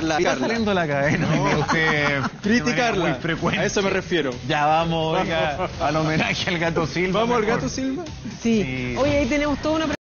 Está saliendo la cadena. No, usted Criticarla. Muy frecuente. A eso me refiero. Ya vamos, oiga, al homenaje al gato Silva. ¿Vamos al gato Silva? Sí. Sí. Oye, ahí tenemos toda una